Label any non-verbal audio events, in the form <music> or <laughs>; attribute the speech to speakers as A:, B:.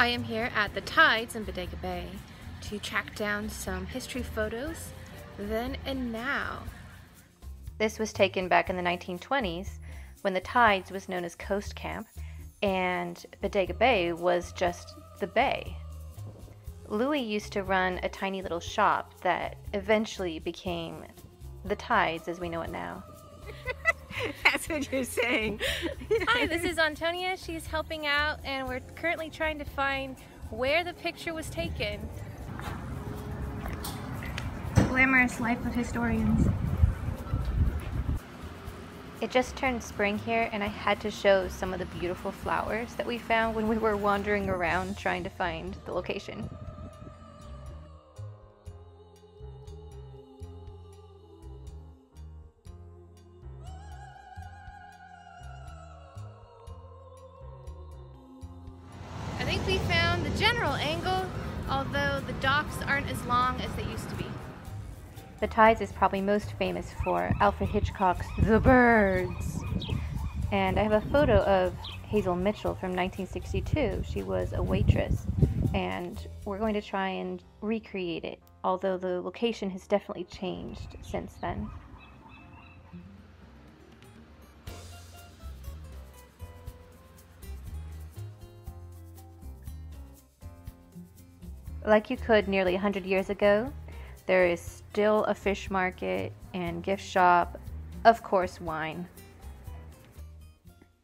A: I am here at the Tides in Bodega Bay to track down some history photos then and now.
B: This was taken back in the 1920s when the Tides was known as Coast Camp and Bodega Bay was just the bay. Louis used to run a tiny little shop that eventually became the Tides as we know it now. <laughs> <laughs>
C: That's what you're saying.
A: Hi, this is Antonia. She's helping out, and we're currently trying to find where the picture was taken. Glamorous life of historians.
B: It just turned spring here, and I had to show some of the beautiful flowers that we found when we were wandering around trying to find the location.
A: Think we found the general angle, although the docks aren't as long as they used to be.
B: The Tides is probably most famous for Alfred Hitchcock's The Birds. And I have a photo of Hazel Mitchell from 1962. She was a waitress, and we're going to try and recreate it, although the location has definitely changed since then. Like you could nearly 100 years ago, there is still a fish market and gift shop, of course, wine.